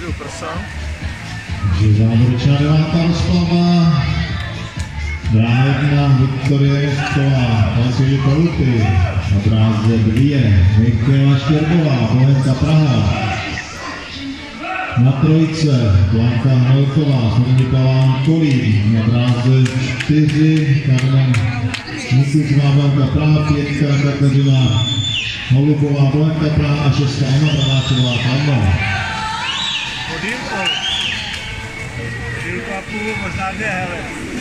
Jdu prsa. Závěrečná devátá rozplava. Brána Viktorie Rostová, Vasilij Peluty. Na bráze dvě, Michaela Štěrbová, Bohenka Praha. Na trojce Blanka Hnojková, Paván Kolín. Na bráze čtyři, Karmen Mikučová, Blanka Praha, pětka Kateřina Holubová, Blanka Praha a šestka Anna Branáčová, Karno. दिल को दिल को आपको मसाले है।